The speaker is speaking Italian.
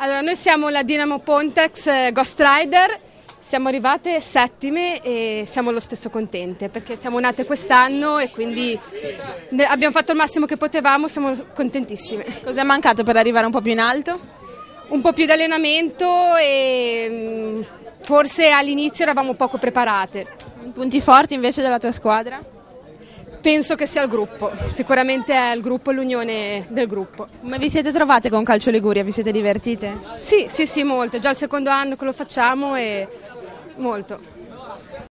Allora, noi siamo la Dinamo Pontex eh, Ghost Rider, siamo arrivate settime e siamo lo stesso contente perché siamo nate quest'anno e quindi abbiamo fatto il massimo che potevamo, siamo contentissime. Cos'è mancato per arrivare un po' più in alto? Un po' più di allenamento e mm, forse all'inizio eravamo poco preparate. Punti forti invece della tua squadra? Penso che sia il gruppo, sicuramente è il gruppo, l'unione del gruppo. Come vi siete trovate con Calcio Liguria? Vi siete divertite? Sì, sì, sì, molto. È già il secondo anno che lo facciamo e molto.